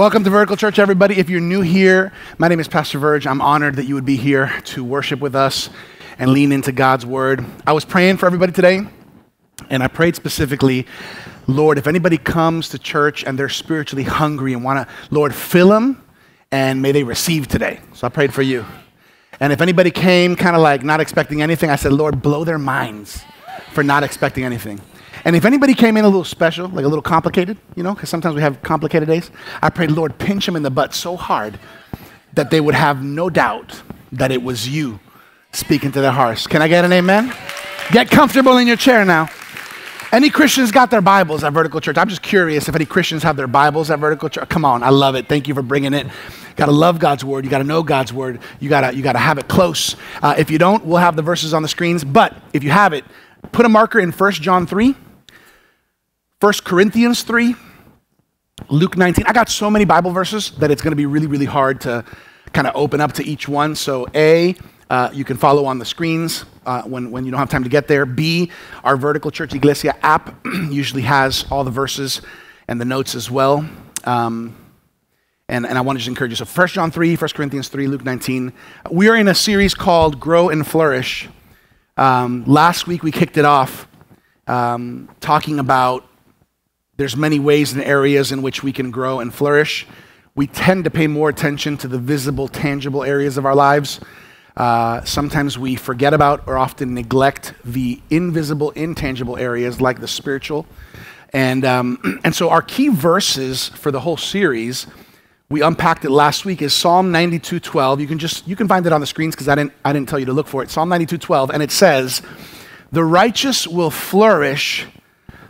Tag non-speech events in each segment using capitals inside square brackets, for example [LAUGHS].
Welcome to Vertical Church, everybody. If you're new here, my name is Pastor Verge. I'm honored that you would be here to worship with us and lean into God's word. I was praying for everybody today, and I prayed specifically, Lord, if anybody comes to church and they're spiritually hungry and want to, Lord, fill them and may they receive today. So I prayed for you. And if anybody came kind of like not expecting anything, I said, Lord, blow their minds for not expecting anything. And if anybody came in a little special, like a little complicated, you know, because sometimes we have complicated days, I prayed, Lord, pinch them in the butt so hard that they would have no doubt that it was you speaking to their hearts. Can I get an amen? Get comfortable in your chair now. Any Christians got their Bibles at Vertical Church? I'm just curious if any Christians have their Bibles at Vertical Church. Come on, I love it. Thank you for bringing it. Got to love God's word. You got to know God's word. You got to you got to have it close. Uh, if you don't, we'll have the verses on the screens. But if you have it, put a marker in 1 John 3. 1 Corinthians 3, Luke 19. I got so many Bible verses that it's going to be really, really hard to kind of open up to each one. So, A, uh, you can follow on the screens uh, when, when you don't have time to get there. B, our Vertical Church Iglesia app [CLEARS THROAT] usually has all the verses and the notes as well. Um, and, and I want to just encourage you. So 1 John 3, 1 Corinthians 3, Luke 19. We are in a series called Grow and Flourish. Um, last week we kicked it off um, talking about there's many ways and areas in which we can grow and flourish. We tend to pay more attention to the visible, tangible areas of our lives. Uh, sometimes we forget about or often neglect the invisible, intangible areas like the spiritual. And, um, [CLEARS THROAT] and so our key verses for the whole series, we unpacked it last week, is Psalm 92:12. You can just you can find it on the screens because I didn't I didn't tell you to look for it. Psalm 92:12, and it says, "The righteous will flourish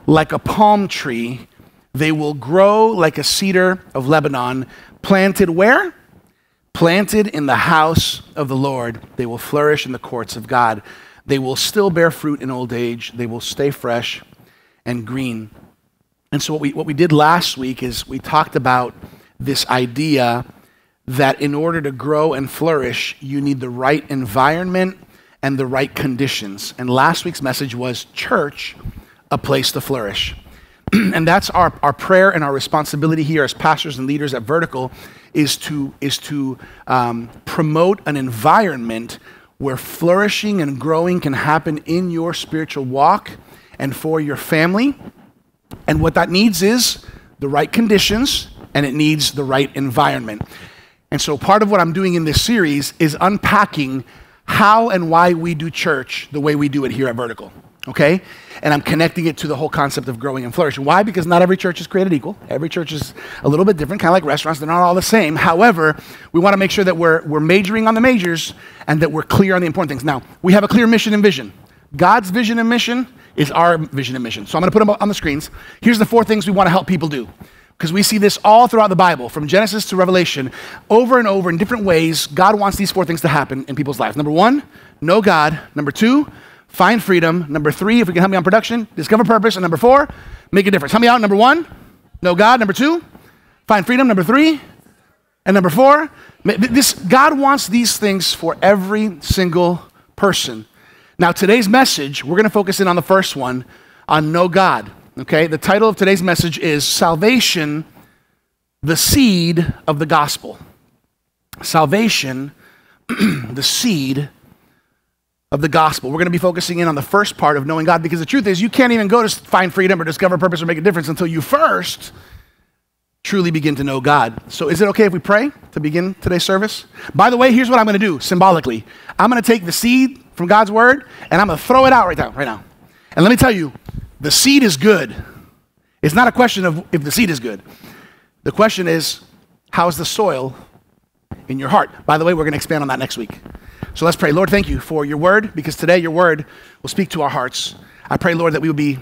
like a palm tree. They will grow like a cedar of Lebanon, planted where? Planted in the house of the Lord. They will flourish in the courts of God. They will still bear fruit in old age. They will stay fresh and green. And so, what we, what we did last week is we talked about this idea that in order to grow and flourish, you need the right environment and the right conditions. And last week's message was church a place to flourish. [CLEARS THROAT] and that's our, our prayer and our responsibility here as pastors and leaders at Vertical is to, is to um, promote an environment where flourishing and growing can happen in your spiritual walk and for your family. And what that needs is the right conditions and it needs the right environment. And so, part of what I'm doing in this series is unpacking how and why we do church the way we do it here at Vertical okay? And I'm connecting it to the whole concept of growing and flourishing. Why? Because not every church is created equal. Every church is a little bit different, kind of like restaurants. They're not all the same. However, we want to make sure that we're, we're majoring on the majors and that we're clear on the important things. Now, we have a clear mission and vision. God's vision and mission is our vision and mission. So I'm going to put them on the screens. Here's the four things we want to help people do. Because we see this all throughout the Bible, from Genesis to Revelation, over and over in different ways. God wants these four things to happen in people's lives. Number one, know God. Number two, find freedom. Number three, if you can help me on production, discover purpose. And number four, make a difference. Help me out. Number one, know God. Number two, find freedom. Number three, and number four, this, God wants these things for every single person. Now, today's message, we're going to focus in on the first one on know God. Okay? The title of today's message is Salvation, the Seed of the Gospel. Salvation, [CLEARS THROAT] the Seed of the gospel. We're going to be focusing in on the first part of knowing God because the truth is, you can't even go to find freedom or discover purpose or make a difference until you first truly begin to know God. So, is it okay if we pray to begin today's service? By the way, here's what I'm going to do symbolically I'm going to take the seed from God's word and I'm going to throw it out right now, right now. And let me tell you, the seed is good. It's not a question of if the seed is good. The question is, how's the soil in your heart? By the way, we're going to expand on that next week. So let's pray. Lord, thank you for your word, because today your word will speak to our hearts. I pray, Lord, that we would be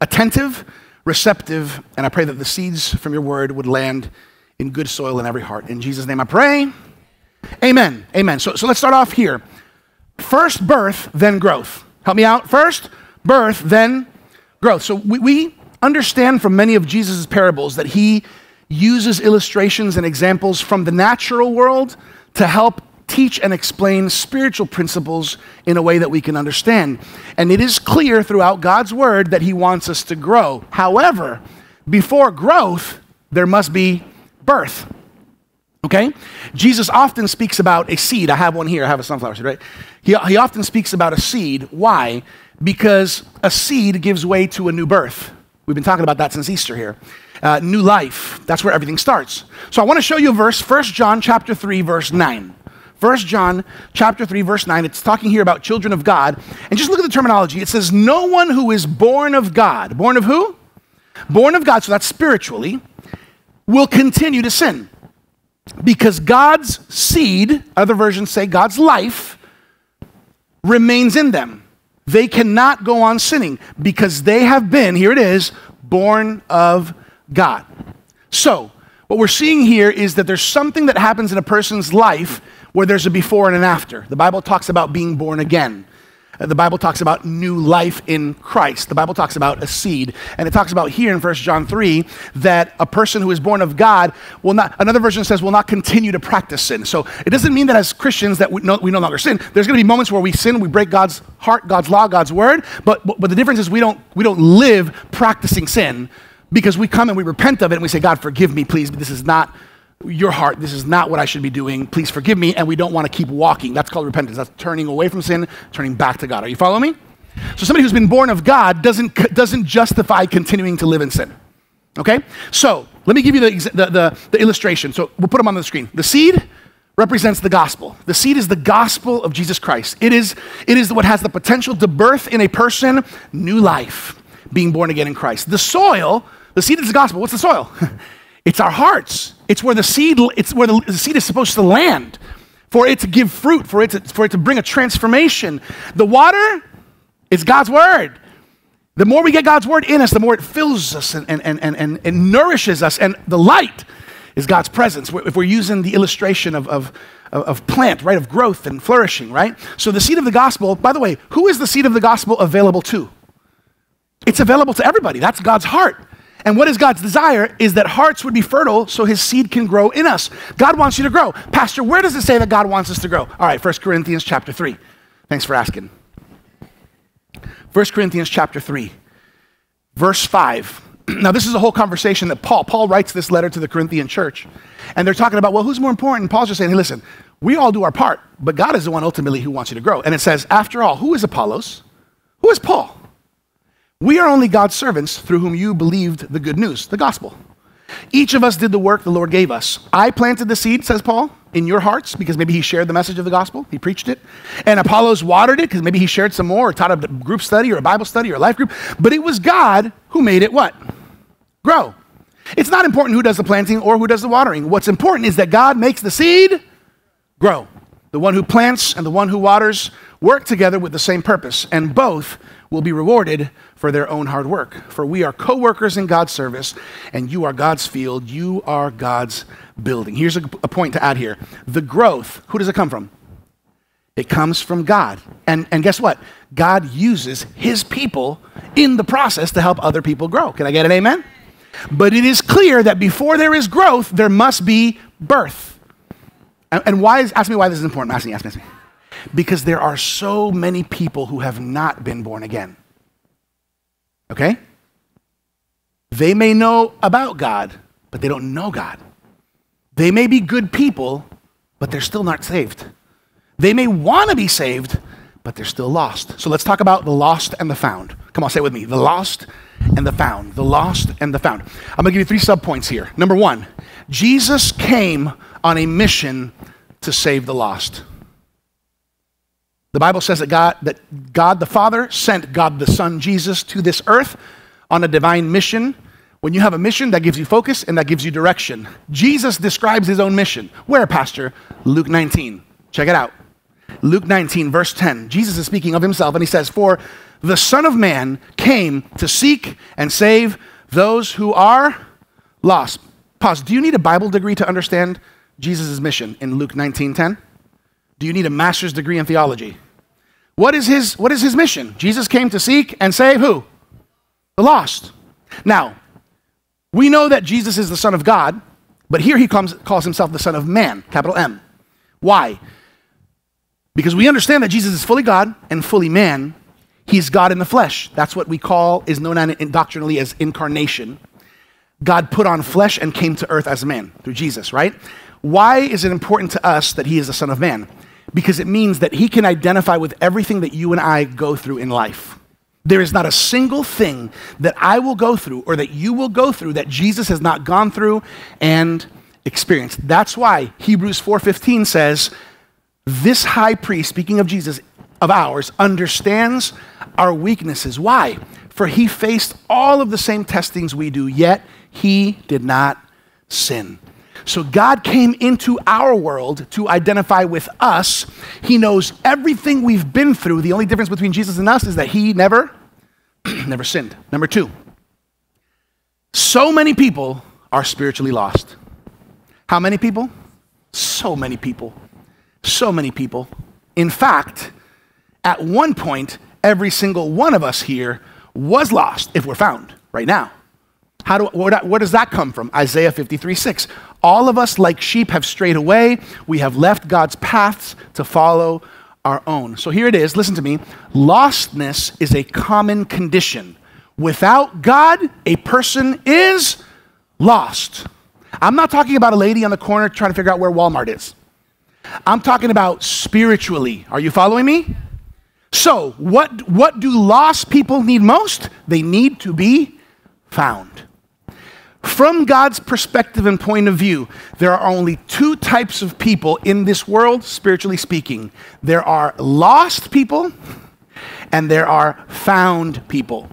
attentive, receptive, and I pray that the seeds from your word would land in good soil in every heart. In Jesus' name I pray. Amen. Amen. So, so let's start off here. First birth, then growth. Help me out. First birth, then growth. So we, we understand from many of Jesus' parables that he uses illustrations and examples from the natural world to help teach and explain spiritual principles in a way that we can understand. And it is clear throughout God's word that He wants us to grow. However, before growth, there must be birth. Okay? Jesus often speaks about a seed. I have one here. I have a sunflower seed, right? He, he often speaks about a seed. Why? Because a seed gives way to a new birth. We've been talking about that since Easter here. Uh, new life. That's where everything starts. So I want to show you a verse, 1 John chapter 3, verse 9. 1 John chapter 3 verse 9 it's talking here about children of God and just look at the terminology it says no one who is born of God born of who born of God so that's spiritually will continue to sin because God's seed, other versions say God's life, remains in them. They cannot go on sinning because they have been, here it is, born of God. So, what we're seeing here is that there's something that happens in a person's life where there's a before and an after. The Bible talks about being born again. Uh, the Bible talks about new life in Christ. The Bible talks about a seed. And it talks about here in 1 John 3 that a person who is born of God will not, another version says, will not continue to practice sin. So it doesn't mean that as Christians that we no, we no longer sin. There's going to be moments where we sin, we break God's heart, God's law, God's word. But, but the difference is we don't, we don't live practicing sin because we come and we repent of it and we say, God, forgive me, please, but this is not your heart, this is not what I should be doing. Please forgive me. And we don't want to keep walking. That's called repentance. That's turning away from sin, turning back to God. Are you following me? So somebody who's been born of God doesn't, doesn't justify continuing to live in sin. Okay? So let me give you the, the, the, the illustration. So we'll put them on the screen. The seed represents the gospel. The seed is the gospel of Jesus Christ. It is, it is what has the potential to birth in a person new life, being born again in Christ. The soil, the seed is the gospel. What's the soil? [LAUGHS] It's our hearts. It's where the seed, it's where the, seed is supposed to land for it to give fruit, for it to, for it to bring a transformation. The water is God's word. The more we get God's word in us, the more it fills us and, and, and, and, and nourishes us. And the light is God's presence. If we're using the illustration of, of, of plant, right, of growth and flourishing, right? So the seed of the gospel, by the way, who is the seed of the gospel available to? It's available to everybody. That's God's heart. And what is God's desire is that hearts would be fertile so his seed can grow in us. God wants you to grow. Pastor, where does it say that God wants us to grow? All right, 1 Corinthians chapter 3. Thanks for asking. 1 Corinthians chapter 3, verse 5. [CLEARS THROAT] Now, this is a whole conversation that Paul, Paul writes this letter to the Corinthian church. And they're talking about, well, who's more important? Paul's just saying, hey, listen, we all do our part, but God is the one ultimately who wants you to grow. And it says, after all, who is Apollos? Who is Paul? We are only God's servants through whom you believed the good news, the gospel. Each of us did the work the Lord gave us. I planted the seed, says Paul, in your hearts because maybe he shared the message of the gospel, he preached it. And Apollos watered it because maybe he shared some more or taught a group study or a Bible study or a life group. But it was God who made it what? Grow. It's not important who does the planting or who does the watering. What's important is that God makes the seed grow. The one who plants and the one who waters work together with the same purpose, and both will be rewarded for their own hard work. For we are co workers in God's service, and you are God's field, you are God's building. Here's a, a, point to add here the growth, who does it come from? It comes from God. And, and guess what? God uses his people in the process to help other people grow. Can I get an amen? But it is clear that before there is growth, there must be birth. And, and why is, ask me why this is important. Ask me, ask me, ask me. Because there are so many people who have not been born again. Okay? They may know about God, but they don't know God. They may be good people, but they're still not saved. They may want to be saved, but they're still lost. So let's talk about the lost and the found. Come on, say it with me. The lost and the found. The lost and the found. I'm to give you three subpoints here. Number one, Jesus came on a mission to save the lost. The Bible says that God, that God the Father sent God the Son, Jesus, to this earth on a divine mission. When you have a mission, that gives you focus and that gives you direction. Jesus describes his own mission. Where, Pastor? Luke 19. Check it out. Luke 19, verse 10. Jesus is speaking of himself, and he says, For the Son of Man came to seek and save those who are lost. Pause. Do you need a Bible degree to understand Jesus' mission in Luke 19, 10? Do you need a master's degree in theology? What is his, what is his mission? Jesus came to seek and save who? The lost. Now, we know that Jesus is the Son of God, but here he comes, calls himself the Son of Man, capital M. Why? Because we understand that Jesus is fully God and fully man. He's God in the flesh. That's what we call, is known doctrinally as incarnation. God put on flesh and came to earth as a man through Jesus, right? Why is it important to us that he is the Son of Man? Because it means that he can identify with everything that you and I go through in life. There is not a single thing that I will go through or that you will go through that Jesus has not gone through and experienced. That's why Hebrews 4:15 says, "This high priest, speaking of Jesus of ours, understands our weaknesses. Why? For he faced all of the same testings we do, yet he did not sin." So God came into our world to identify with us. He knows everything we've been through. The only difference between Jesus and us is that he never [CLEARS THROAT] never sinned. Number 2. So many people are spiritually lost. How many people? So many people. So many people. In fact, at one point, every single one of us here was lost if we're found right now. How do, where, where does that come from? Isaiah 53 6. All of us, like sheep, have strayed away. We have left God's paths to follow our own. So here it is. Listen to me. Lostness is a common condition. Without God, a person is lost. I'm not talking about a lady on the corner trying to figure out where Walmart is. I'm talking about spiritually. Are you following me? So, what, what do lost people need most? They need to be found. From God's perspective and point of view, there are only two types of people in this world, spiritually speaking. There are lost people and there are found people.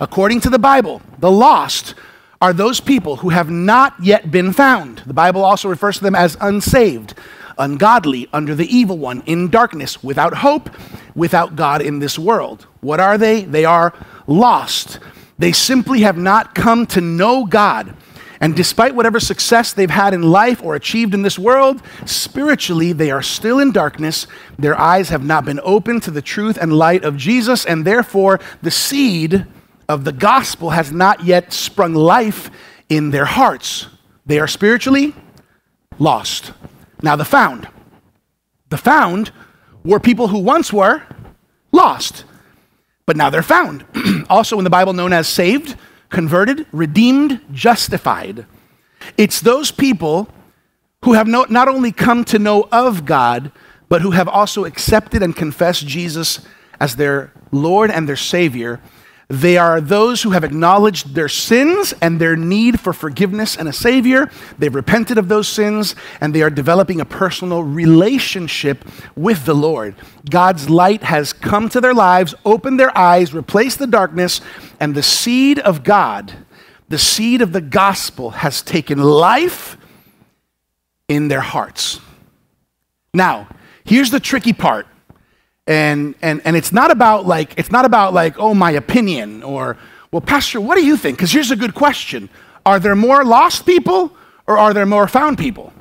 According to the Bible, the lost are those people who have not yet been found. The Bible also refers to them as unsaved, ungodly, under the evil one, in darkness, without hope, without God in this world. What are they? They are lost. They simply have not come to know God. And despite whatever success they've had in life or achieved in this world, spiritually they are still in darkness. Their eyes have not been opened to the truth and light of Jesus, and therefore the seed of the gospel has not yet sprung life in their hearts. They are spiritually lost. Now, the found. The found were people who once were lost but now they're found. [CLEARS THROAT] also in the Bible, known as saved, converted, redeemed, justified. It's those people who have no, not only come to know of God, but who have also accepted and confessed Jesus as their Lord and their Savior they are those who have acknowledged their sins and their need for forgiveness and a Savior. They've repented of those sins and they are developing a personal relationship with the Lord. God's light has come to their lives, opened their eyes, replaced the darkness, and the seed of God, the seed of the gospel, has taken life in their hearts. Now, here's the tricky part and, and, and it's not about like, it's not about like, oh, my opinion or, well, Pastor, what do you think? Because here's a good question. Are there more lost people or are there more found people?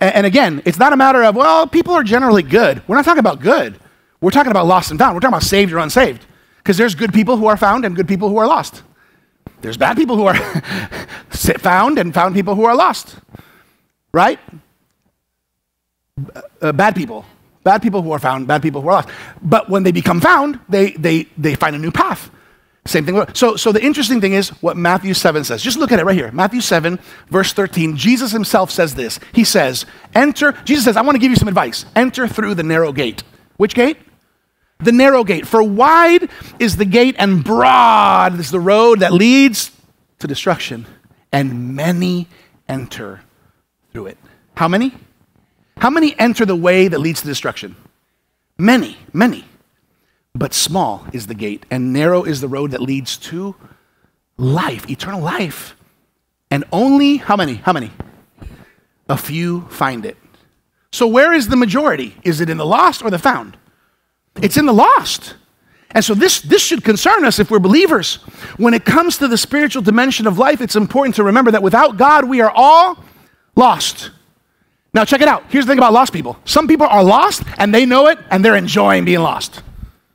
And, and again, it's not a matter of, well, people are generally good. We're not talking about good. We're talking about lost and found. We're talking about saved or unsaved. Because there's good people who are found and good people who are lost. There's bad people who are [LAUGHS] found and found people who are lost. Right? Uh, bad people Bad people who are found, bad people who are lost. But when they become found, they, they, they find a new path. Same thing. So, so the interesting thing is what Matthew 7 says. Just look at it right here. Matthew 7, verse 13. Jesus himself says this. He says, Enter, Jesus says, I want to give you some advice. Enter through the narrow gate. Which gate? The narrow gate. For wide is the gate and broad is the road that leads to destruction. And many enter through it. How many? How many enter the way that leads to destruction? Many, many. But small is the gate, and narrow is the road that leads to life, eternal life. And only, how many? How many? A few find it. So, where is the majority? Is it in the lost or the found? It's in the lost. And so, this, this should concern us if we're believers. When it comes to the spiritual dimension of life, it's important to remember that without God, we are all lost. Now, check it out. Here's the thing about lost people some people are lost and they know it and they're enjoying being lost.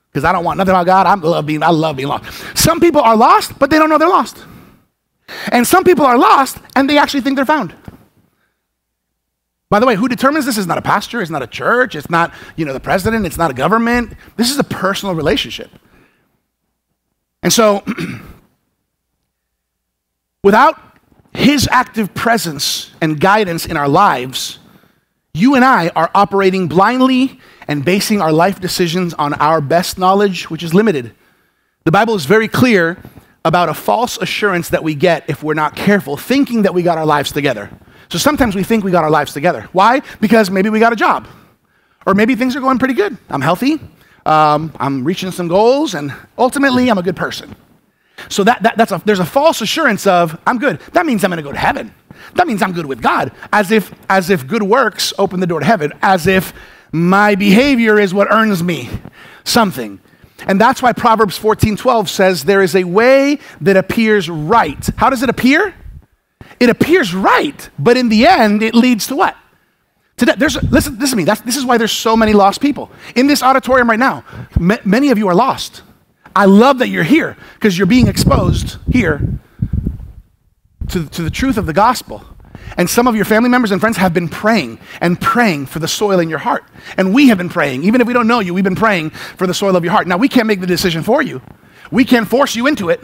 Because I don't want nothing about God. I love, being, I love being lost. Some people are lost, but they don't know they're lost. And some people are lost and they actually think they're found. By the way, who determines this is not a pastor, it's not a church, it's not, you know, the president, it's not a government. This is a personal relationship. And so, [CLEARS THROAT] without His active presence and guidance in our lives, you and I are operating blindly and basing our life decisions on our best knowledge, which is limited. The Bible is very clear about a false assurance that we get if we're not careful, thinking that we got our lives together. So sometimes we think we got our lives together. Why? Because maybe we got a job, or maybe things are going pretty good. I'm healthy, um, I'm reaching some goals, and ultimately I'm a good person. So that, that, that's a, there's a false assurance of I'm good. That means I'm going to go to heaven. That means I'm good with God. As if, as if good works open the door to heaven. As if my behavior is what earns me something. And that's why Proverbs 14:12 says there is a way that appears right. How does it appear? It appears right, but in the end it leads to what? To that. There's listen, listen to me. That's, this is why there's so many lost people in this auditorium right now. Many of you are lost. I love that you're here because you're being exposed here to, to the truth of the gospel. And some of your family members and friends have been praying and praying for the soil in your heart. And we have been praying. Even if we don't know you, we've been praying for the soil of your heart. Now, we can't make the decision for you, we can't force you into it.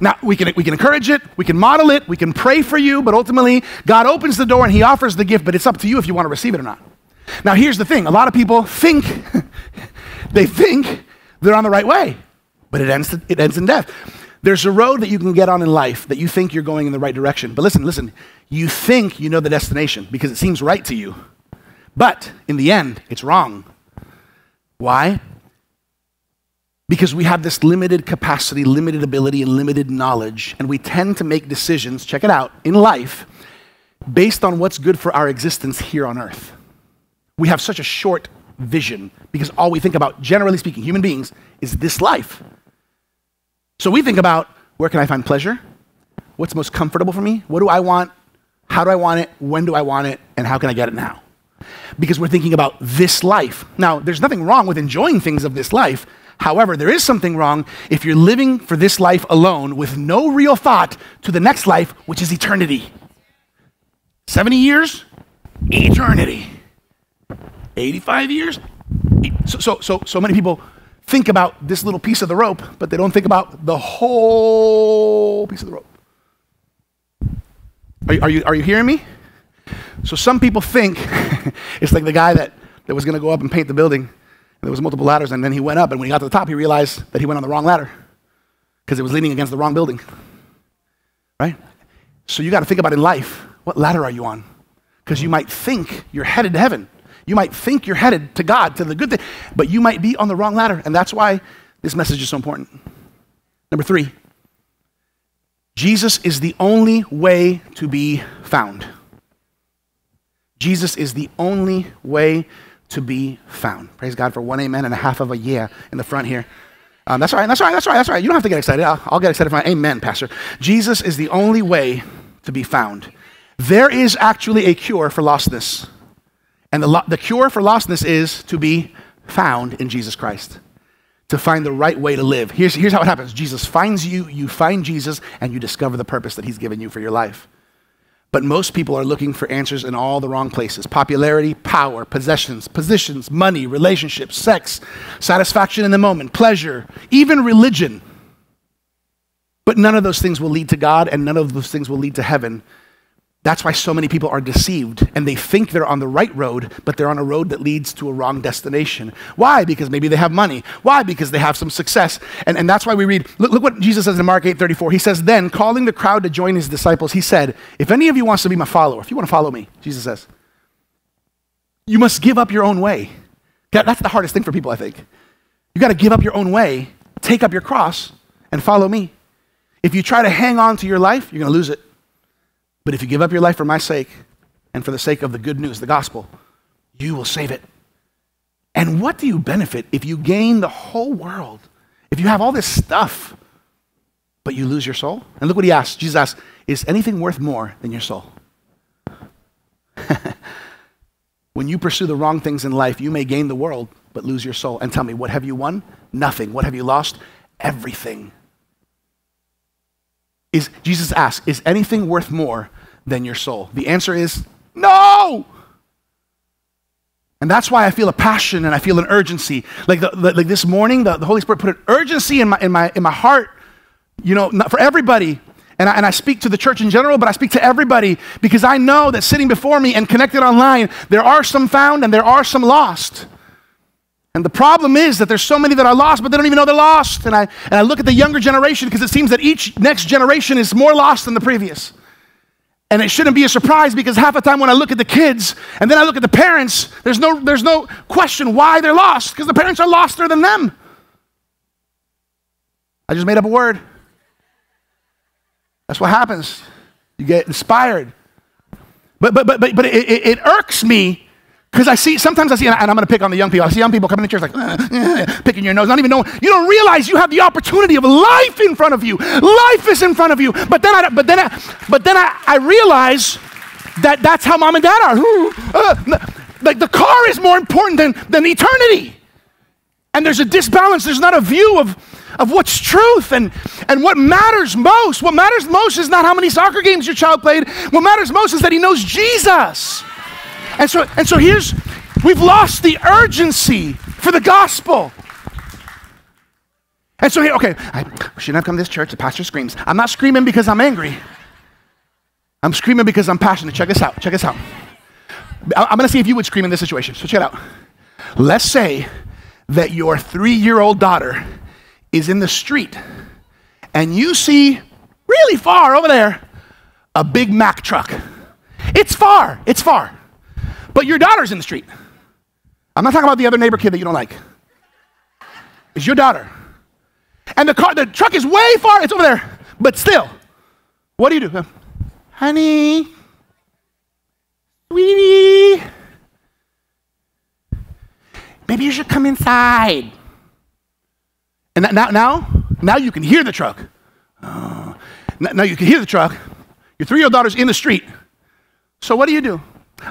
Now, we can, we can encourage it, we can model it, we can pray for you, but ultimately, God opens the door and He offers the gift, but it's up to you if you want to receive it or not. Now, here's the thing a lot of people think, [LAUGHS] they think they're on the right way, but it ends, it ends in death. There's a road that you can get on in life that you think you're going in the right direction. But listen, listen, you think you know the destination because it seems right to you. But in the end, it's wrong. Why? Because we have this limited capacity, limited ability, and limited knowledge, and we tend to make decisions, check it out, in life based on what's good for our existence here on earth. We have such a short vision because all we think about, generally speaking, human beings, is this life. So we think about where can I find pleasure? What's most comfortable for me? What do I want? How do I want it? When do I want it? And how can I get it now? Because we're thinking about this life. Now, there's nothing wrong with enjoying things of this life. However, there is something wrong if you're living for this life alone with no real thought to the next life, which is eternity. 70 years, eternity. 85 years. So, so, so, so many people think about this little piece of the rope, but they don't think about the whole piece of the rope. Are, you, are, you, are you hearing me? So some people think [LAUGHS] it's like the guy that, that was going to go up and paint the building. And there was multiple ladders, and then he went up, and when he got to the top, he realized that he went on the wrong ladder because it was leaning against the wrong building. Right? So you got to think about in life, what ladder are you on? Because you might think you're headed to heaven. You might think you're headed to God, to the good thing, but you might be on the wrong ladder. And that's why this message is so important. Number three, Jesus is the only way to be found. Jesus is the only way to be found. Praise God for one amen and a half of a yeah in the front here. Um, that's all right, that's all right, that's all right, that's all right. You don't have to get excited. I'll, I'll get excited for my amen, Pastor. Jesus is the only way to be found. There is actually a cure for lostness. And the, the cure for lostness is to be found in Jesus Christ, to find the right way to live. Here's, here's how it happens Jesus finds you, you find Jesus, and you discover the purpose that he's given you for your life. But most people are looking for answers in all the wrong places popularity, power, possessions, positions, money, relationships, sex, satisfaction in the moment, pleasure, even religion. But none of those things will lead to God, and none of those things will lead to heaven that's why so many people are deceived and they think they're on the right road, but they're on a road that leads to a wrong destination. Why? Because maybe they have money. Why? Because they have some success. And, and that's why we read, look, look what Jesus says in Mark 8 34. He says, Then, calling the crowd to join his disciples, he said, If any of you wants to be my follower, if you want to follow me, Jesus says, you must give up your own way. That's the hardest thing for people, I think. You got to give up your own way, take up your cross, and follow me. If you try to hang on to your life, you're going to lose it. But if you give up your life for my sake and for the sake of the good news, the gospel, you will save it. And what do you benefit if you gain the whole world? If you have all this stuff, but you lose your soul? And look what he asks. Jesus asks, Is anything worth more than your soul? [LAUGHS] when you pursue the wrong things in life, you may gain the world, but lose your soul. And tell me, what have you won? Nothing. What have you lost? Everything. Is, Jesus asks, is anything worth more than your soul? The answer is no. And that's why I feel a passion and I feel an urgency. Like, the, like this morning, the, the Holy Spirit put an urgency in my, in, my, in my heart, you know, not for everybody. And I, and I speak to the church in general, but I speak to everybody because I know that sitting before me and connected online, there are some found and there are some lost. And the problem is that there's so many that are lost, but they don't even know they're lost. And I, and I look at the younger generation because it seems that each next generation is more lost than the previous. And it shouldn't be a surprise because half the time when I look at the kids and then I look at the parents, there's no, there's no question why they're lost because the parents are loster than them. I just made up a word. That's what happens. You get inspired. But, but, but, but, but it, it, it irks me because I see, sometimes I see, and I'm going to pick on the young people. I see young people coming to church like, uh, uh, picking your nose, not even knowing. You don't realize you have the opportunity of life in front of you. Life is in front of you. But then I, but then I, but then I, I realize that that's how mom and dad are. Uh, like the car is more important than, than eternity. And there's a disbalance. There's not a view of, of what's truth and, and what matters most. What matters most is not how many soccer games your child played. What matters most is that he knows Jesus. And so, and so here's, we've lost the urgency for the gospel. And so here, okay, I shouldn't have come to this church. The pastor screams. I'm not screaming because I'm angry. I'm screaming because I'm passionate. Check this out. Check this out. I'm going to see if you would scream in this situation. So check it out. Let's say that your three year old daughter is in the street and you see really far over there a big Mac truck. It's far. It's far. But your daughter's in the street. I'm not talking about the other neighbor kid that you don't like. It's your daughter. And the car, the truck is way far, it's over there. But still, what do you do? Honey, sweetie, maybe you should come inside. And now, now, now you can hear the truck. Oh. Now you can hear the truck. Your three-year-old daughter's in the street. So what do you do?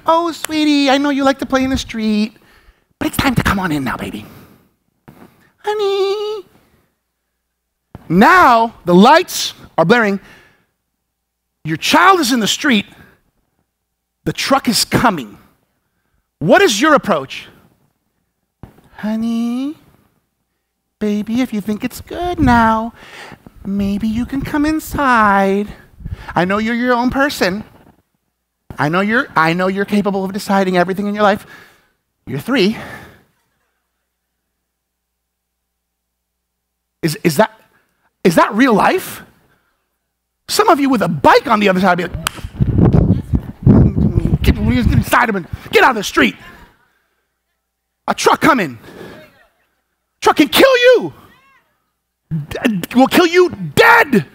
Oh, sweetie, I know you like to play in the street, but it's time to come on in now, baby. Honey. Now the lights are blaring. Your child is in the street. The truck is coming. What is your approach? Honey, baby, if you think it's good now, maybe you can come inside. I know you're your own person. I know you're, I know you're capable of deciding everything in your life. You're three. Is, is, that, is that real life? Some of you with a bike on the other side be like, get inside of it, get out of the street. A truck coming. Truck can kill you. Will kill you dead.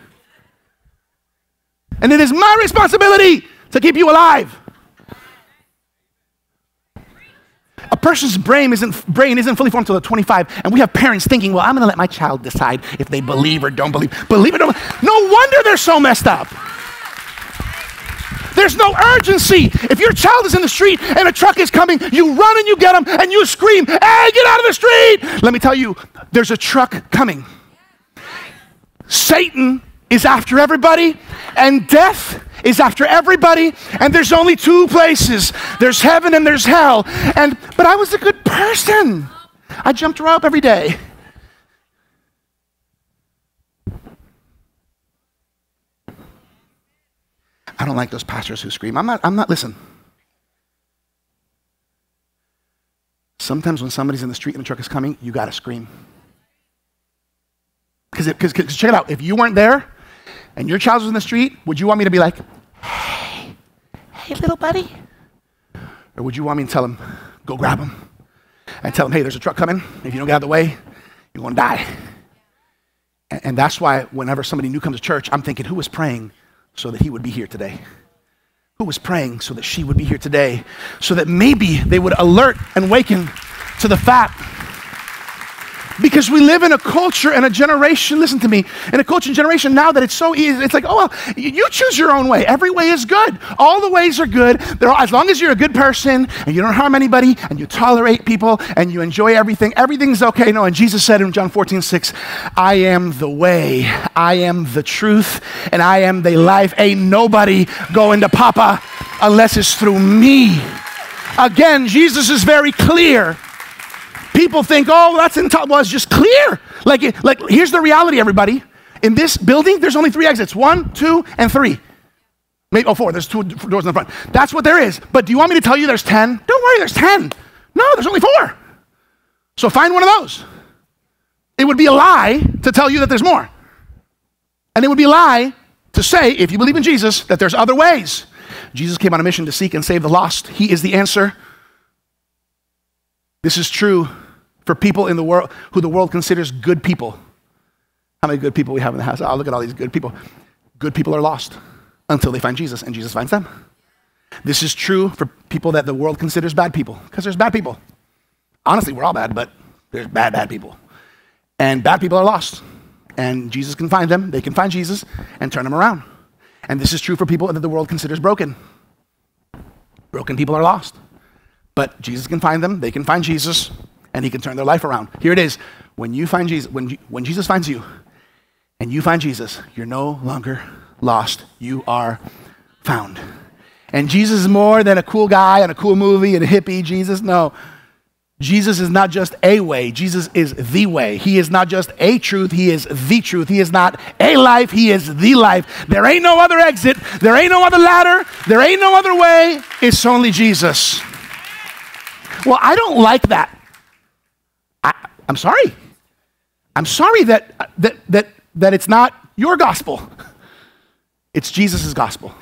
And it is my responsibility to keep you alive. A person's brain isn't, brain isn't fully formed until they're 25, and we have parents thinking, well, I'm going to let my child decide if they believe or don't believe. Believe it or don't. No wonder they're so messed up. There's no urgency. If your child is in the street and a truck is coming, you run and you get them and you scream, hey, get out of the street. Let me tell you, there's a truck coming. Satan is after everybody, and death is after everybody, and there's only two places there's heaven and there's hell. And, but I was a good person. I jumped rope every day. I don't like those pastors who scream. I'm not, I'm not, listen. Sometimes when somebody's in the street and the truck is coming, you got to scream. Because check it out. If you weren't there and your child was in the street, would you want me to be like, hey, [SIGHS] hey, little buddy? Or would you want me to tell him, go grab him and tell him, hey, there's a truck coming. If you don't get out of the way, you're going to die. And, and that's why whenever somebody new comes to church, I'm thinking, who was praying so that he would be here today? Who was praying so that she would be here today? So that maybe they would alert and waken to the fact because we live in a culture and a generation, listen to me, in a culture and generation now that it's so easy. It's like, oh, well, you choose your own way. Every way is good. All the ways are good. All, as long as you're a good person and you don't harm anybody and you tolerate people and you enjoy everything, everything's okay. No, and Jesus said in John 14, 6, I am the way, I am the truth, and I am the life. Ain't nobody going to Papa unless it's through me. Again, Jesus is very clear people think, oh, that's in top. Well, it's just clear. Like, like, here's the reality, everybody. In this building, there's only three exits one, two, and three. Maybe, oh, four. There's two doors in the front. That's what there is. But do you want me to tell you there's 10? Don't worry, there's 10. No, there's only four. So find one of those. It would be a lie to tell you that there's more. And it would be a lie to say, if you believe in Jesus, that there's other ways. Jesus came on a mission to seek and save the lost. He is the answer. This is true for people in the world who the world considers good people. How many good people we have in the house? Oh, look at all these good people. Good people are lost until they find Jesus, and Jesus finds them. This is true for people that the world considers bad people, because there's bad people. Honestly, we're all bad, but there's bad, bad people. And bad people are lost. And Jesus can find them, they can find Jesus and turn them around. And this is true for people that the world considers broken. Broken people are lost. But Jesus can find them, they can find Jesus, and he can turn their life around. Here it is. When you find Jesus, when, when Jesus finds you and you find Jesus, you're no longer lost. You are found. And Jesus is more than a cool guy and a cool movie and a hippie Jesus. No. Jesus is not just a way, Jesus is the way. He is not just a truth, He is the truth. He is not a life, He is the life. There ain't no other exit, there ain't no other ladder, there ain't no other way. It's only Jesus. Well, I don't like that. I, am sorry. I'm sorry that, that, that, that it's not your gospel, it's Jesus' gospel.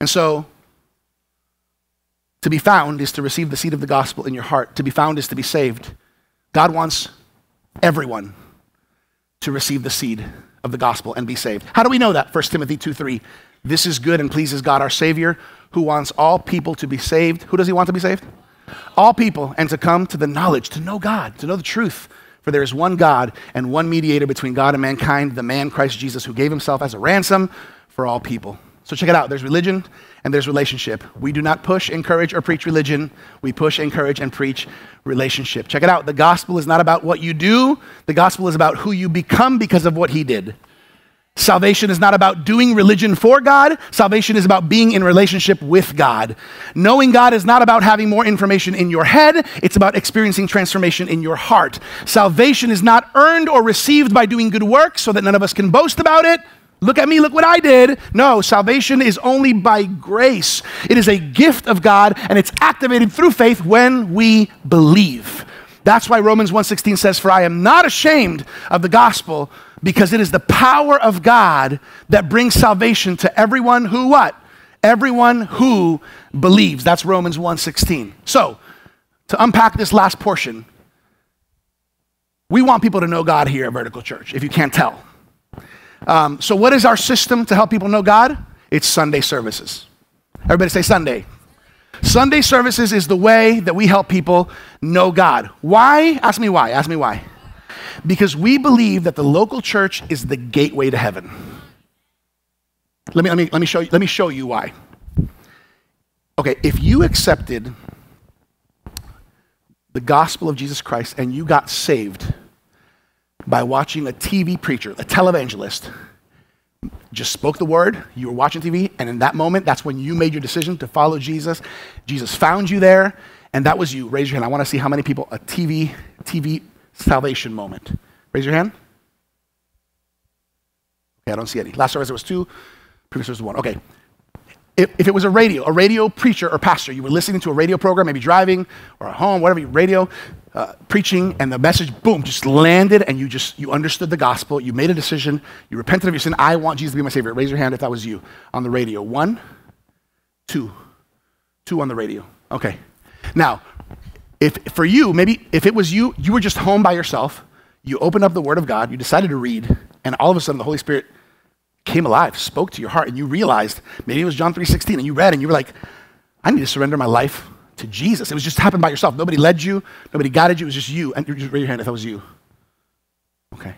And so to be found is to receive the seed of the gospel in your heart. To be found is to be saved. God wants everyone to receive the seed of the gospel and be saved. How do we know that? 1 Timothy 2 3. This is good and pleases God our Savior, who wants all people to be saved. Who does he want to be saved? All people, and to come to the knowledge, to know God, to know the truth. For there is one God and one mediator between God and mankind, the man Christ Jesus, who gave himself as a ransom for all people. So check it out. There's religion and there's relationship. We do not push, encourage, or preach religion. We push, encourage, and preach relationship. Check it out. The gospel is not about what you do, the gospel is about who you become because of what he did. Salvation is not about doing religion for God. Salvation is about being in relationship with God. Knowing God is not about having more information in your head, it's about experiencing transformation in your heart. Salvation is not earned or received by doing good work so that none of us can boast about it. Look at me, look what I did. No, salvation is only by grace. It is a gift of God and it's activated through faith when we believe. That's why Romans 1:16 says, "For I am not ashamed of the gospel, because it is the power of God that brings salvation to everyone who what? Everyone who believes." That's Romans 1:16. So, to unpack this last portion, we want people to know God here at Vertical Church, if you can't tell. Um, so, what is our system to help people know God? It's Sunday services. Everybody say Sunday. Sunday services is the way that we help people know God. Why? Ask me why. Ask me why. Because we believe that the local church is the gateway to heaven. Let me, let me, let me, show, you, let me show you why. Okay, if you accepted the gospel of Jesus Christ and you got saved, by watching a TV preacher, a televangelist, just spoke the word, you were watching TV, and in that moment, that's when you made your decision to follow Jesus. Jesus found you there, and that was you. Raise your hand. I want to see how many people a TV, TV salvation moment. Raise your hand. Okay, I don't see any. Last service was two, previous service was one. Okay. If, if it was a radio, a radio preacher or pastor, you were listening to a radio program, maybe driving or at home, whatever, radio, uh, preaching and the message, boom, just landed and you just, you understood the gospel. You made a decision. You repented of your sin. I want Jesus to be my Savior. Raise your hand if that was you on the radio. One, two, two on the radio. Okay. Now, if for you, maybe if it was you, you were just home by yourself, you opened up the Word of God, you decided to read, and all of a sudden the Holy Spirit came alive, spoke to your heart, and you realized maybe it was John 3:16, and you read and you were like, I need to surrender my life to Jesus. It was just happened by yourself. Nobody led you, nobody guided you. It was just you. And you just raise your hand if that was you. Okay.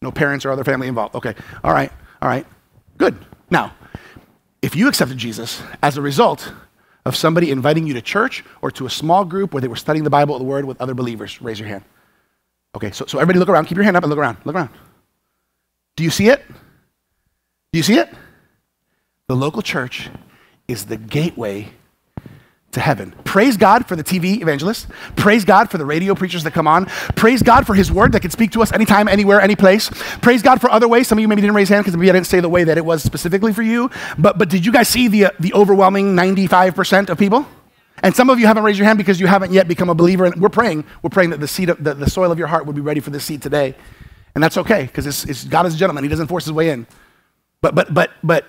No parents or other family involved. Okay. All right. All right. Good. Now, if you accepted Jesus as a result of somebody inviting you to church or to a small group where they were studying the Bible or the Word with other believers, raise your hand. Okay, so, so everybody look around. Keep your hand up and look around. Look around. Do you see it? Do you see it? The local church is the gateway to heaven. Praise God for the TV evangelists. Praise God for the radio preachers that come on. Praise God for His word that can speak to us anytime, anywhere, any place. Praise God for other ways. Some of you maybe didn't raise hand because maybe I didn't say the way that it was specifically for you. But, but did you guys see the, uh, the overwhelming 95% of people? And some of you haven't raised your hand because you haven't yet become a believer. And we're praying. We're praying that the seed, of, the, the soil of your heart would be ready for this seed today. And that's okay because it's, it's God is a gentleman. He doesn't force his way in. But, but, but, but,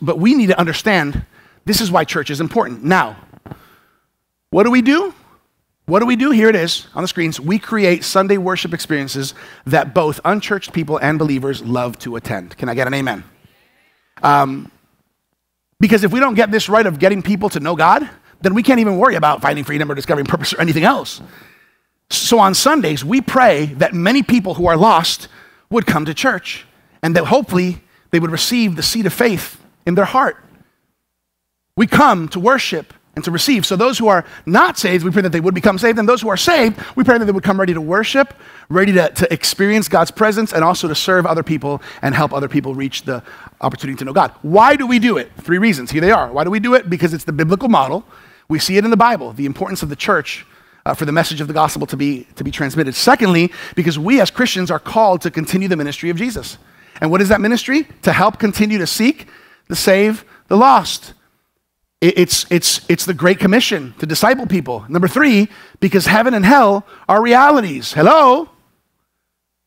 but we need to understand this is why church is important. Now, what do we do? What do we do? Here it is on the screens. We create Sunday worship experiences that both unchurched people and believers love to attend. Can I get an amen? Um, because if we don't get this right of getting people to know God, then we can't even worry about finding freedom or discovering purpose or anything else. So on Sundays, we pray that many people who are lost would come to church and that hopefully they would receive the seed of faith in their heart. We come to worship and to receive. So those who are not saved, we pray that they would become saved. And those who are saved, we pray that they would come ready to worship, ready to, to experience God's presence, and also to serve other people and help other people reach the opportunity to know God. Why do we do it? Three reasons. Here they are. Why do we do it? Because it's the biblical model. We see it in the Bible, the importance of the church uh, for the message of the gospel to be, to be transmitted. Secondly, because we as Christians are called to continue the ministry of Jesus. And what is that ministry? To help continue to seek, to save the lost. It's, it's, it's the Great Commission to disciple people. Number three, because heaven and hell are realities. Hello?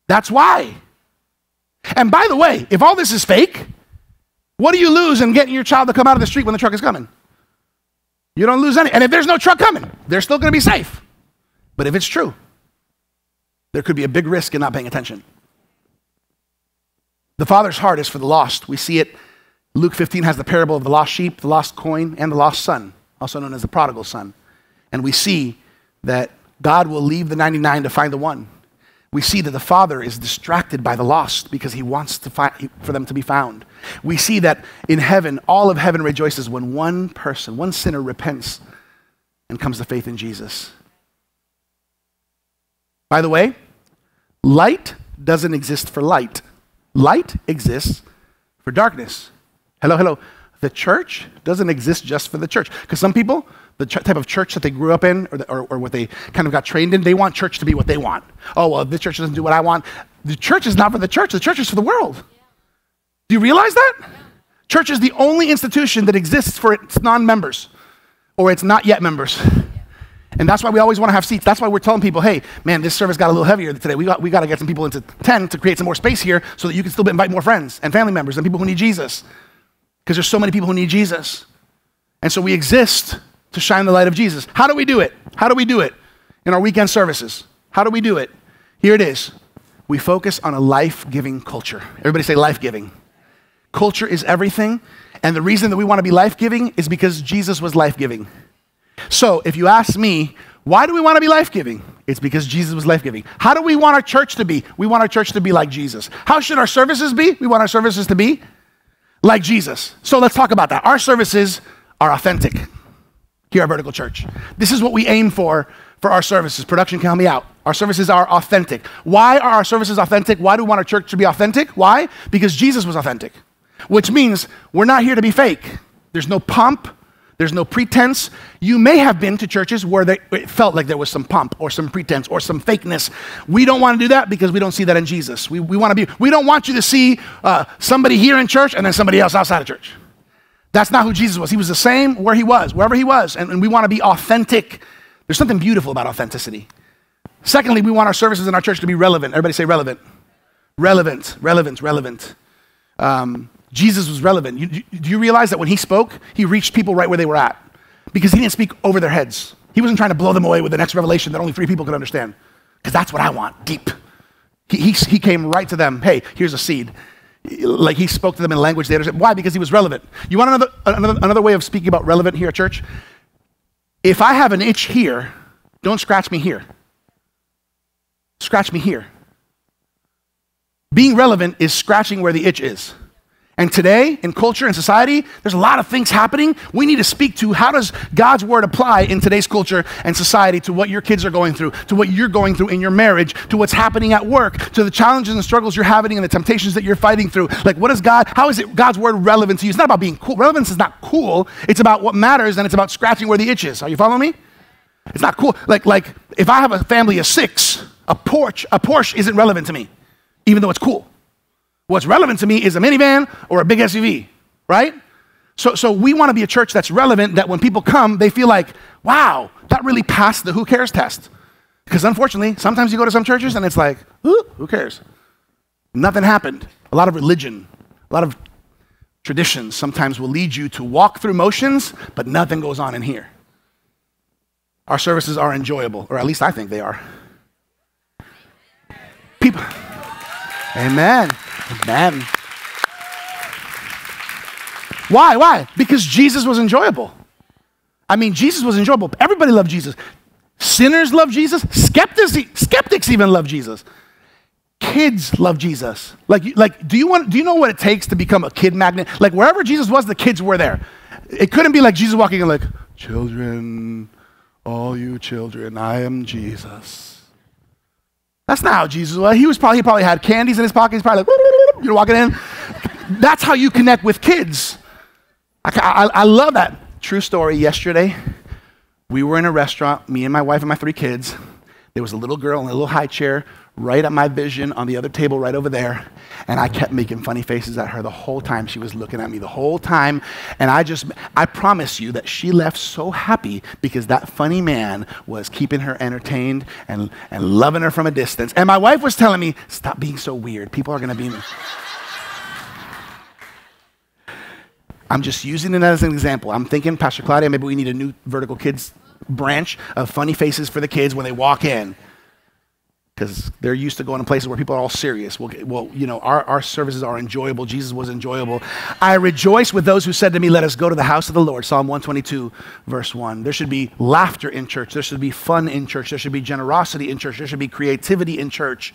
That's why. And by the way, if all this is fake, what do you lose in getting your child to come out of the street when the truck is coming? You don't lose any. And if there's no truck coming, they're still going to be safe. But if it's true, there could be a big risk in not paying attention. The Father's heart is for the lost. We see it Luke 15 has the parable of the lost sheep, the lost coin, and the lost son, also known as the prodigal son. And we see that God will leave the 99 to find the one. We see that the father is distracted by the lost because he wants to find, for them to be found. We see that in heaven, all of heaven rejoices when one person, one sinner repents and comes to faith in Jesus. By the way, light doesn't exist for light, light exists for darkness. Hello, hello. The church doesn't exist just for the church. Because some people, the type of church that they grew up in or, the, or, or, what they kind of got trained in, they want church to be what they want. Oh, well, this church doesn't do what I want. The church is not for the church, the church is for the world. Yeah. Do you realize that? Yeah. Church is the only institution that exists for its non members or its not yet members. And that's why we always want to have seats. That's why we're telling people, hey, man, this service got a little heavier today. We got, we got to get some people into 10 to create some more space here so that you can still invite more friends and family members and people who need Jesus because there's so many people who need Jesus. And so we exist to shine the light of Jesus. How do we do it? How do we do it in our weekend services? How do we do it? Here it is. We focus on a life giving culture. Everybody say life giving. Culture is everything. And the reason that we want to be life giving is because Jesus was life giving. So if you ask me, why do we want to be life giving? It's because Jesus was life giving. How do we want our church to be? We want our church to be like Jesus. How should our services be? We want our services to be like Jesus. So let's talk about that. Our services are authentic here at Vertical Church. This is what we aim for for our services. Production can help me out. Our services are authentic. Why are our services authentic? Why do we want our church to be authentic? Why? Because Jesus was authentic, which means we're not here to be fake. There's no pomp, there's no pretense. You may have been to churches where they, it felt like there was some pomp or some pretense or some fakeness. We don't want to do that because we don't see that in Jesus. We, we want to be, we don't want you to see uh, somebody here in church and then somebody else outside of church. That's not who Jesus was. He was the same where he was, wherever he was. And, and we want to be authentic. There's something beautiful about authenticity. Secondly, we want our services in our church to be relevant. Everybody say relevant. Relevant, relevant, relevant. Um, Jesus was relevant. You, do you realize that when he spoke, he reached people right where they were at? Because he didn't speak over their heads. He wasn't trying to blow them away with the next revelation that only three people could understand. Because that's what I want, deep. He, he, he came right to them. Hey, here's a seed. Like he spoke to them in language they understood. Why? Because he was relevant. You want another, another, another way of speaking about relevant here at church? If I have an itch here, don't scratch me here. Scratch me here. Being relevant is scratching where the itch is. And today, in culture and society, there's a lot of things happening. We need to speak to how does God's word apply in today's culture and society to what your kids are going through, to what you're going through in your marriage, to what's happening at work, to the challenges and struggles you're having and the temptations that you're fighting through. Like, what is God, how is it God's word relevant to you? It's not about being cool. Relevance is not cool. It's about what matters and it's about scratching where the itch is. Are you following me? It's not cool. Like, like if I have a family of six, a Porsche, a Porsche isn't relevant to me, even though it's cool. What's relevant to me is a minivan or a big SUV, right? So, so we want to be a church that's relevant that when people come, they feel like, wow, that really passed the who cares test. Because unfortunately, sometimes you go to some churches and it's like, who cares? Nothing happened. A lot of religion, a lot of traditions sometimes will lead you to walk through motions, but nothing goes on in here. Our services are enjoyable, or at least I think they are. People, amen. Amen. Why? Why? Because Jesus was enjoyable. I mean, Jesus was enjoyable. Everybody loved Jesus. Sinners love Jesus. Skeptics, skeptics even love Jesus. Kids love Jesus. Like, like do, you want, do you know what it takes to become a kid magnet? Like, wherever Jesus was, the kids were there. It couldn't be like Jesus walking in, like, children, all you children, I am Jesus. That's not how Jesus was. He was probably, he probably had candies in his pocket. He's probably like, you're walking in. That's how you connect with kids. I, I, I love that. True story. Yesterday, we were in a restaurant, me and my wife and my three kids. There was a little girl in a little high chair right at my vision on the other table right over there. And I kept making funny faces at her the whole time. She was looking at me the whole time. And I just, I promise you that she left so happy because that funny man was keeping her entertained and, and loving her from a distance. And my wife was telling me, stop being so weird. People are going to be. I'm just using it as an example. I'm thinking, Pastor Claudia, maybe we need a new vertical kids branch of funny faces for the kids when they walk in because they're used to going to places where people are all serious. Well, well, you know, our, our services are enjoyable. Jesus was enjoyable. I rejoice with those who said to me, Let us go to the house of the Lord. Psalm 122, verse 1. There should be laughter in church. There should be fun in church. There should be generosity in church. There should be creativity in church.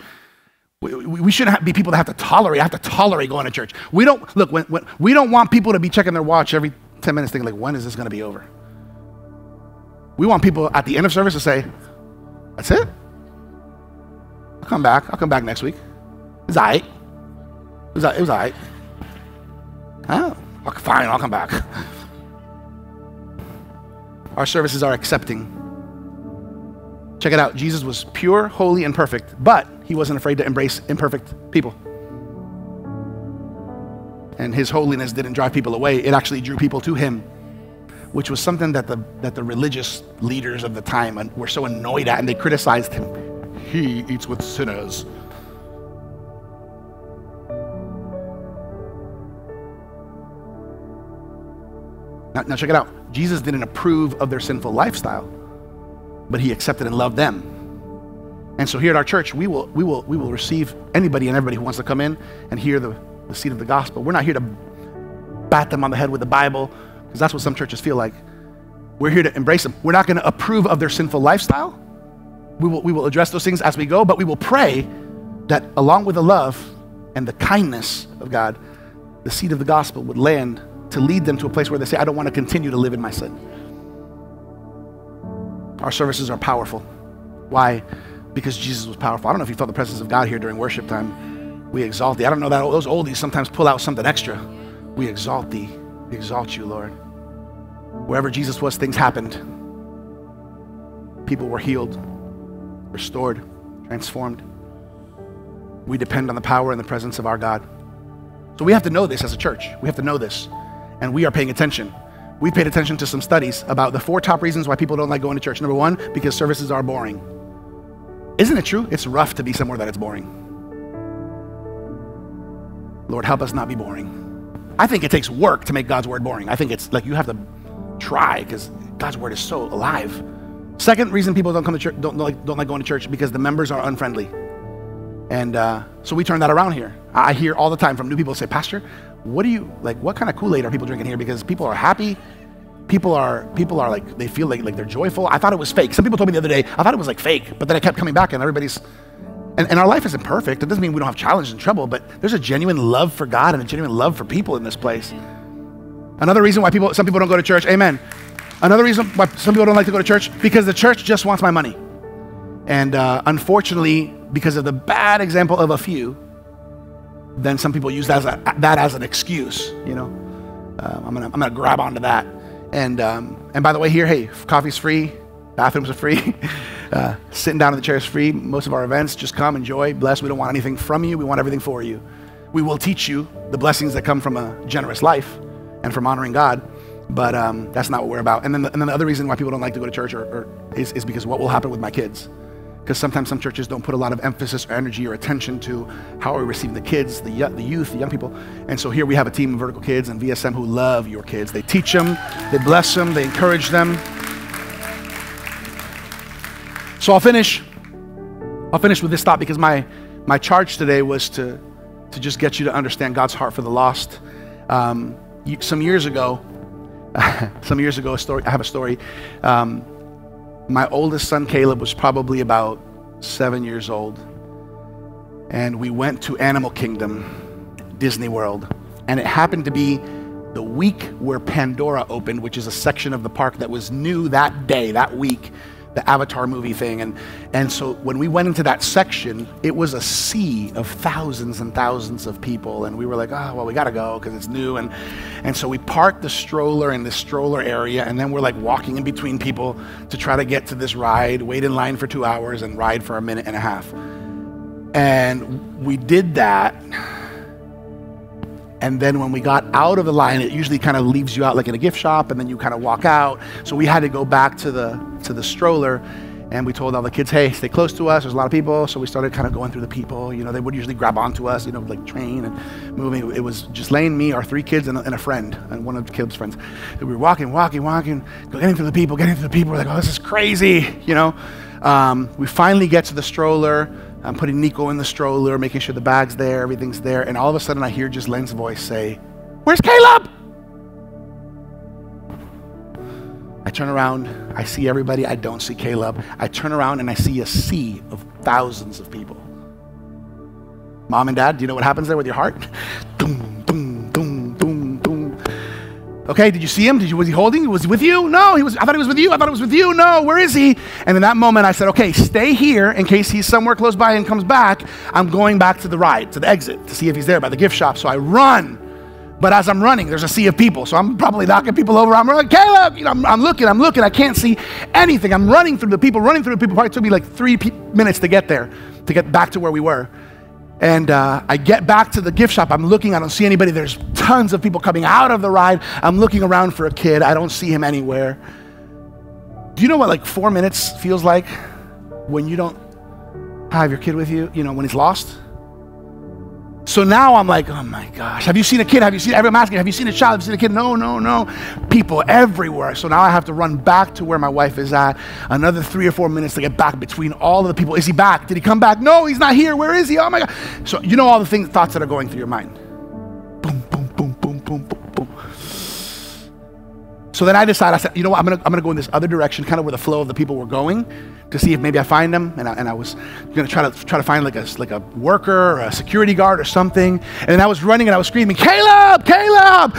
We, we, shouldn't be people that have to tolerate, have to tolerate going to church. We don't, look, when, when, we don't want people to be checking their watch every 10 minutes thinking, like, when is this going to be over? We want people at the end of service to say, That's it? I'll come back. I'll come back next week. It's all right. It was, it was all right. Oh, fine, I'll come back. [LAUGHS] Our services are accepting. Check it out. Jesus was pure, holy, and perfect, but he wasn't afraid to embrace imperfect people. And his holiness didn't drive people away, it actually drew people to him, which was something that the, that the religious leaders of the time were so annoyed at, and they criticized him he eats with sinners. Now, now, check it out. Jesus didn't approve of their sinful lifestyle, but he accepted and loved them. And so here at our church, we will, we will, we will receive anybody and everybody who wants to come in and hear the, the seed of the gospel. We're not here to bat them on the head with the Bible, because that's what some churches feel like. We're here to embrace them. We're not going to approve of their sinful lifestyle, we will, we will address those things as we go, but we will pray that along with the love and the kindness of God, the seed of the gospel would land to lead them to a place where they say, I don't want to continue to live in my sin. Our services are powerful. Why? Because Jesus was powerful. I don't know if you felt the presence of God here during worship time. We exalt thee. I don't know that those oldies sometimes pull out something extra. We exalt thee. We exalt you, Lord. Wherever Jesus was, things happened. People were healed restored, transformed. We depend on the power and the presence of our God. So we have to know this as a church. We have to know this. And we are paying attention. We paid attention to some studies about the four top reasons why people don't like going to church. Number one, because services are boring. Isn't it true? It's rough to be somewhere that it's boring. Lord, help us not be boring. I think it takes work to make God's word boring. I think it's like you have to try because God's word is so alive. Second reason people don't come to church, don't, like, don't like going to church, because the members are unfriendly. And uh, so we turn that around here. I hear all the time from new people say, Pastor, what do you like? What kind of Kool Aid are people drinking here? Because people are happy. People are people are like they feel like like they're joyful. I thought it was fake. Some people told me the other day I thought it was like fake, but then I kept coming back and everybody's And, and our life isn't perfect. It doesn't mean we don't have challenges and trouble, but there's a genuine love for God and a genuine love for people in this place. Another reason why people, some people don't go to church, amen. Another reason why some people don't like to go to church, because the church just wants my money. And uh, unfortunately, because of the bad example of a few, then some people use that as, a, that as an excuse, you know. Uh, I'm gonna, I'm gonna grab onto that. And, um, and by the way, here, hey, coffee's free, bathrooms are free, [LAUGHS] uh, sitting down in the chair is free. Most of our events, just come, enjoy, bless. We don't want anything from you, we want everything for you. We will teach you the blessings that come from a generous life and from honoring God, but um, that's not what we're about. And then, the, and then the other reason why people don't like to go to church or, or is, is because what will happen with my kids? because sometimes some churches don't put a lot of emphasis or energy or attention to how are we receiving the kids, the, the youth, the young people. And so here we have a team of Vertical Kids and VSM who love your kids. They teach them, they bless them, they encourage them. So I'll finish. I'll finish with this thought because my, my charge today was to, to just get you to understand God's heart for the lost. Um, some years ago, [LAUGHS] some years ago, a story, I have a story. Um, my oldest son, Caleb, was probably about seven years old. And we went to Animal Kingdom, Disney World. And it happened to be the week where Pandora opened, which is a section of the park that was new that day, that week the Avatar movie thing. And, and so when we went into that section, it was a sea of thousands and thousands of people. And we were like, oh, well, we got to go because it's new. And, and so we parked the stroller in the stroller area. And then we're like walking in between people to try to get to this ride, wait in line for two hours, and ride for a minute and a half. And we did that and then when we got out of the line, it usually kind of leaves you out like in a gift shop, and then you kind of walk out. So we had to go back to the to the stroller, and we told all the kids, "Hey, stay close to us. There's a lot of people." So we started kind of going through the people. You know, they would usually grab onto us, you know, like train and moving. It was just Lane, me, our three kids, and a, and a friend, and one of Caleb's friends. we were walking, walking, walking, getting through the people, getting through the people. We're like, "Oh, this is crazy," you know. Um, we finally get to the stroller. I'm putting Nico in the stroller, making sure the bag's there, everything's there. And all of a sudden, I hear just Len's voice say, Where's Caleb? I turn around, I see everybody, I don't see Caleb. I turn around and I see a sea of thousands of people. Mom and dad, do you know what happens there with your heart? [LAUGHS] Okay, did you see him? Did you, was he holding? Was he with you? No, he was. I thought he was with you. I thought it was with you. No, where is he? And in that moment, I said, okay, stay here in case he's somewhere close by and comes back. I'm going back to the ride, to the exit, to see if he's there by the gift shop. So I run. But as I'm running, there's a sea of people. So I'm probably knocking people over. I'm like, Caleb, you know, I'm, I'm, looking, I'm looking. I can't see anything. I'm running through the people, running through the people. Probably took me like three pe- minutes to get there, to get back to where we were. And uh, I get back to the gift shop. I'm looking, I don't see anybody. There's tons of people coming out of the ride. I'm looking around for a kid. I don't see him anywhere. Do you know what like four minutes feels like when you don't have your kid with you? You know, when he's lost? So now I'm like, oh my gosh, have you seen a kid? Have you seen, I'm asking, have you seen a child? Have you seen a kid? No, no, no. People everywhere. So now I have to run back to where my wife is at. Another three or four minutes to get back between all of the people. Is he back? Did he come back? No, he's not here. Where is he? Oh my God. So you know all the things, thoughts that are going through your mind. Boom, boom, So then I decided, I said, you know what, I'm gonna, I'm gonna go in this other direction, kind of where the flow of the people were going to see if maybe I find them. And I, and I was to try to try to find like a, like a worker or a security guard or something. And I was running and I was screaming, Caleb, Caleb,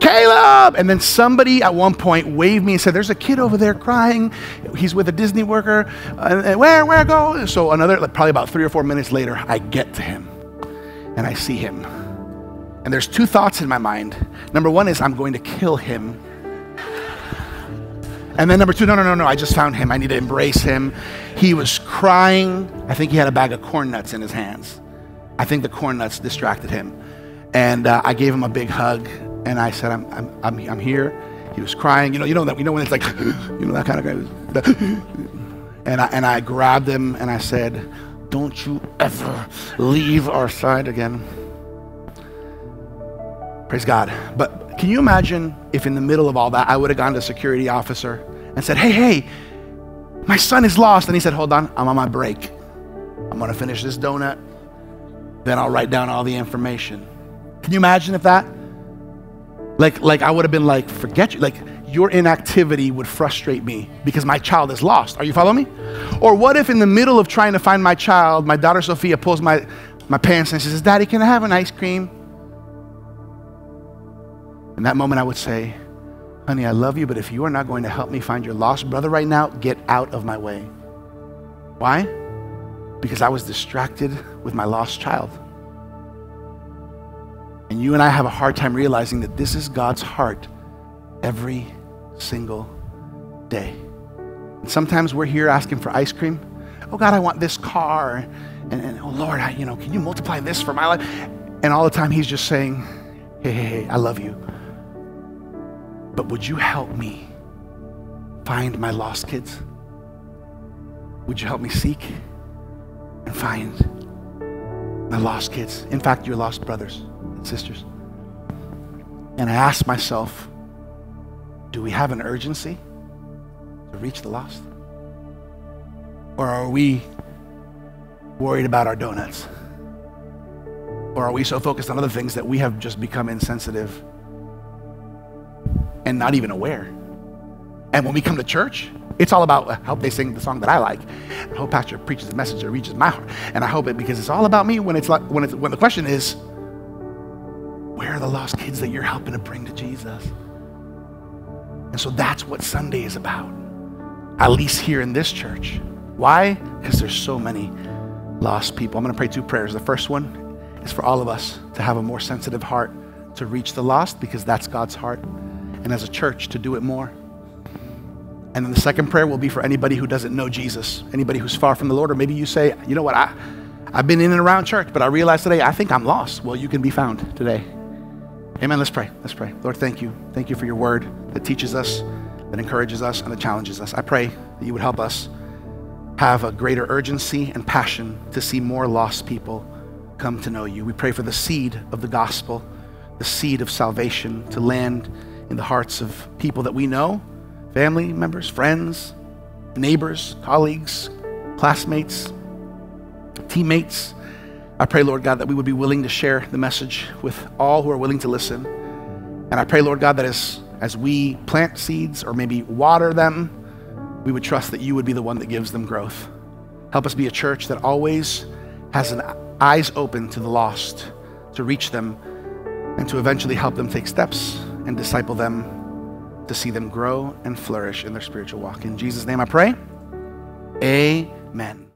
Caleb. And then somebody at one point waved me and said, there's a kid over there crying. He's with a Disney worker. And where, where go? So another, like probably about three or four minutes later, I get to him and I see him. And there's two thoughts in my mind. Number one is I'm going to kill him and then number two, no, no, no, no, I just found him. I need to embrace him. He was crying. I think he had a bag of corn nuts in his hands. I think the corn nuts distracted him. And uh, I gave him a big hug and I said, I'm, I'm, I'm, I'm here. He was crying. You know, you know that, you know when it's like, you know, that kind of guy. And I, and I grabbed him and I said, Don't you ever leave our side again. Praise God. But can you imagine if in the middle of all that I would have gone to security officer and said, Hey, hey, my son is lost. And he said, Hold on, I'm on my break. I'm going to finish this donut. Then I'll write down all the information. Can you imagine if that? Like, like I would have been like, Forget you. Like, your inactivity would frustrate me because my child is lost? Are you following me? Or what if in the middle of trying to find my child, my daughter Sophia pulls my, my pants and says, Daddy, can I have an ice cream? In that moment, I would say, Honey, I love you, but if you are not going to help me find your lost brother right now, get out of my way. Why? Because I was distracted with my lost child. And you and I have a hard time realizing that this is God's heart every single day. And sometimes we're here asking for ice cream. Oh God, I want this car. And, and oh Lord, I, you know, can you multiply this for my life? And all the time he's just saying, hey, hey, hey, I love you. But would you help me find my lost kids? Would you help me seek and find my lost kids? In fact, your lost brothers and sisters. And I ask myself, do we have an urgency to reach the lost? Or are we worried about our donuts? Or are we so focused on other things that we have just become insensitive and not even aware. And when we come to church, it's all about, I hope they sing the song that I like. I hope pastor preaches a message that reaches my heart. And I hope it because it's all about me when it's like, when it's, when the question is, where are the lost kids that you're helping to bring to Jesus? And so that's what Sunday is about. At least here in this church. Why? Because there's so many lost people. I'm going to pray two prayers. The first one is for all of us to have a more sensitive heart to reach the lost because that's God's heart and as a church to do it more. And then the second prayer will be for anybody who doesn't know Jesus, anybody who's far from the Lord, or maybe you say, you know what, I, I've been in and around church, but I realize today I think I'm lost. Well, you can be found today. Amen. Let's pray. Let's pray. Lord, thank you. Thank you for your word that teaches us, that encourages us, and that challenges us. I pray that you would help us have a greater urgency and passion to see more lost people come to know you. We pray for the seed of the gospel, the seed of salvation to land in the hearts of people that we know family members, friends, neighbors, colleagues, classmates, teammates. I pray, Lord God, that we would be willing to share the message with all who are willing to listen. And I pray, Lord God, that as, as we plant seeds or maybe water them, we would trust that you would be the one that gives them growth. Help us be a church that always has an eyes open to the lost, to reach them, and to eventually help them take steps and disciple them to see them grow and flourish in their spiritual walk. In Jesus' name I pray. Amen.